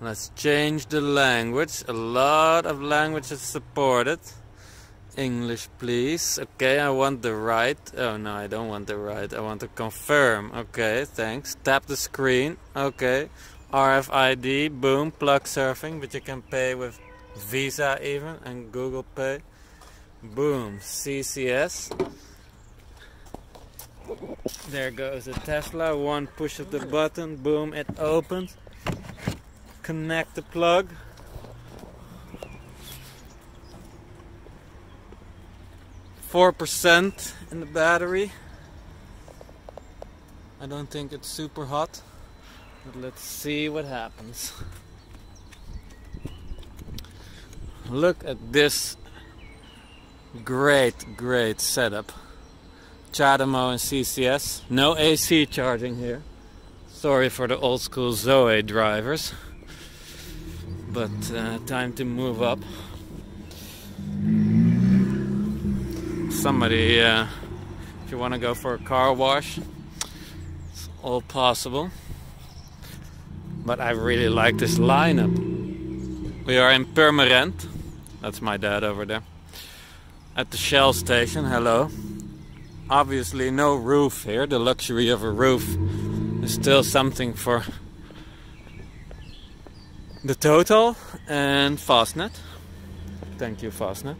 Let's change the language. A lot of languages supported. English, please. Okay, I want the right. Oh no, I don't want the right. I want to confirm. Okay, thanks. Tap the screen. Okay. RFID, boom, Plugsurfing, but you can pay with Visa even and Google Pay. Boom, CCS. There goes the Tesla. One push of the button, boom, it opens. Connect the plug. Four percent in the battery. I don't think it's super hot, but let's see what happens. Look at this great, great setup. CHAdeMO and CCS. No AC charging here. Sorry for the old school Zoe drivers. But uh, time to move up. Somebody, uh, if you want to go for a car wash, it's all possible. But I really like this lineup. We are in Purmerend. That's my dad over there. At the Shell station, hello obviously no roof here. The luxury of a roof is still something for the Total and Fastned. Thank you, Fastned.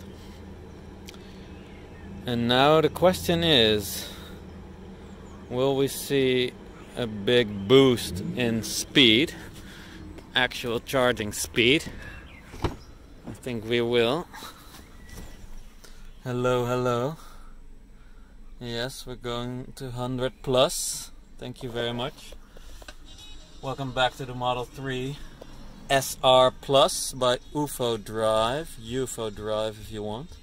And now the question is will we see a big boost in speed, actual charging speed? I think we will. Hello, hello. Yes, we're going to 100 plus. Thank you very much. Welcome back to the Model 3 SR Plus by UFODRIVE. UFO Drive if you want.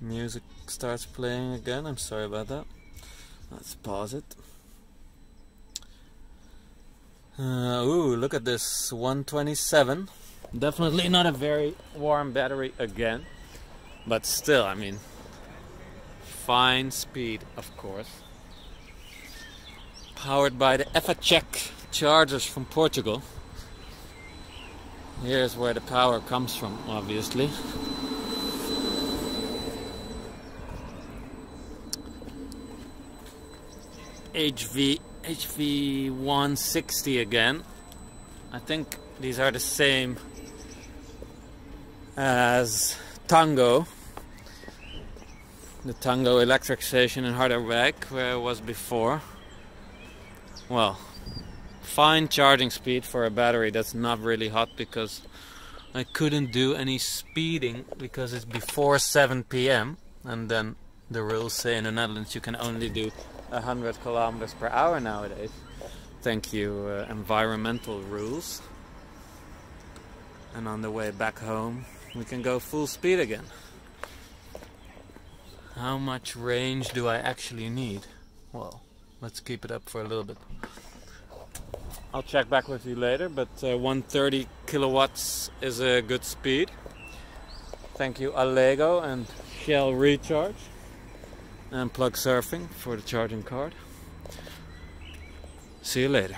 Music starts playing again. I'm sorry about that. Let's pause it. Uh, ooh, look at this 127. Definitely not a very warm battery again. But still, I mean, fine speed, of course. Powered by the EFACEC chargers from Portugal. Here's where the power comes from, obviously. HV HV160 again. I think these are the same as Tango the Tango electric station in Harderwijk where it was before. Well, fine charging speed for a battery that's not really hot because I couldn't do any speeding because it's before 7 p.m. and then the rules say in the Netherlands you can only do 100 kilometers per hour nowadays. Thank you, uh, environmental rules. And on the way back home, we can go full speed again. How much range do I actually need? Well, let's keep it up for a little bit. I'll check back with you later, but uh, 130 kilowatts is a good speed. Thank you Allego and Shell Recharge and Plugsurfing for the charging card. See you later.